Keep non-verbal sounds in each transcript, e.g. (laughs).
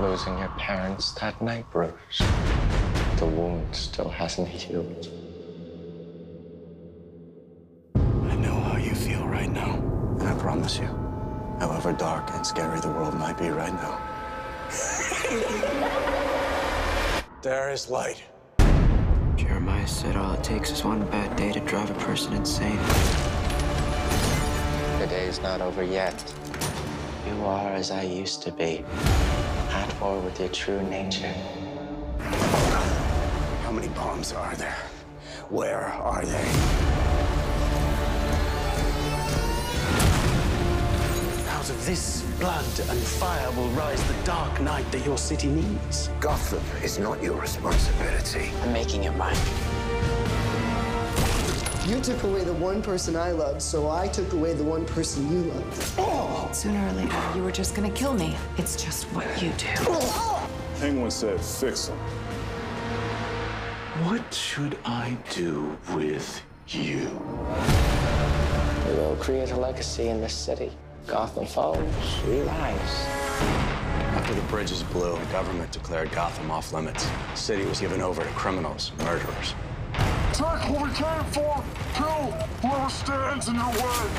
losing your parents that night, Bruce. The wound still hasn't healed. I know how you feel right now. And I promise you, however dark and scary the world might be right now, (laughs) there is light. Jeremiah said all it takes is one bad day to drive a person insane. The day is not over yet. You are as I used to be, at with your true nature. How many bombs are there? Where are they? Out of this blood and fire will rise the dark knight that your city needs. Gotham is not your responsibility. I'm making it mine. You took away the one person I loved, so I took away the one person you loved. Oh. Sooner or later, you were just gonna kill me. It's just what you do. Penguin said fix him. What should I do with you? We will create a legacy in this city. Gotham falls, we rise. After the bridges blew, the government declared Gotham off limits. The city was given over to criminals, murderers. Take what we came for. Kill whoever stands in your way.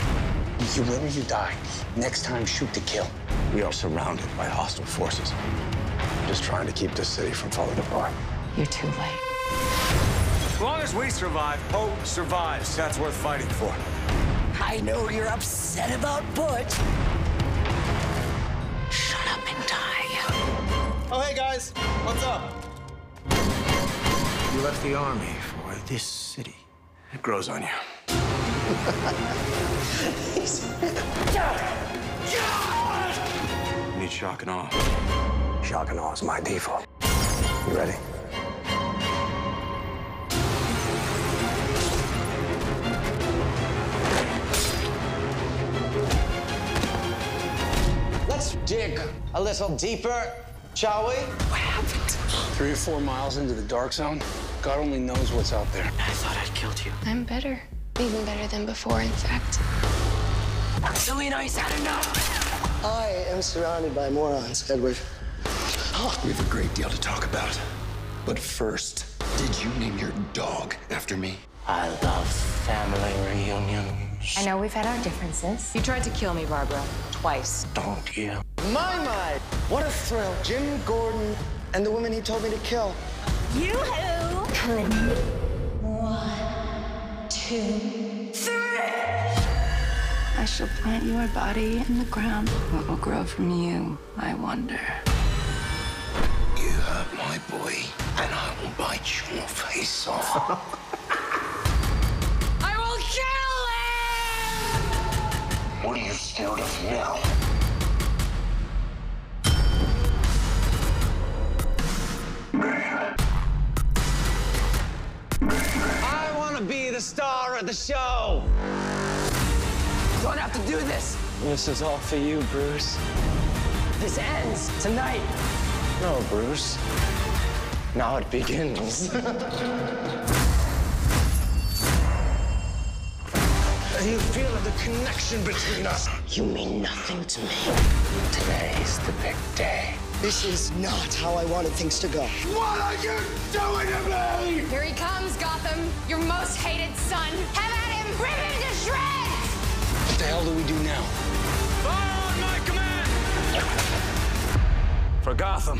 You win or you die. Next time, shoot to kill. We are surrounded by hostile forces. Just trying to keep this city from falling apart. You're too late. As long as we survive, Hope survives. That's worth fighting for. I know you're upset about Butch. Shut up and die. Oh, hey guys, what's up? You left the army for this city. It grows on you. (laughs) You need shock and awe. Shock and awe is my default. You ready? Let's dig a little deeper, shall we? What happened? Three or four miles into the dark zone, God only knows what's out there. I thought I'd killed you. I'm better. Even better than before, in fact. Selina, he's had enough. I am surrounded by morons, Edward. We have a great deal to talk about. But first, did you name your dog after me? I love family reunions. I know we've had our differences. You tried to kill me, Barbara. Twice. Don't you? My, my, what a thrill. Jim Gordon and the woman he told me to kill. You who? One, two, I shall plant your body in the ground. What will grow from you, I wonder. You hurt my boy, and I will bite your face off. I will kill him! what are you scared of now? Star of the show. Don't have to do this. This is all for you, Bruce. This ends tonight. No, Bruce. Now it begins. (laughs) You feel the connection between us. you mean nothing to me. Today's the big day. This is not how I wanted things to go. What are you doing to me? Here he comes, Gotham. Your most hated son. Have at him. Rip him to shreds! What the hell do we do now? Fire on my command! For Gotham.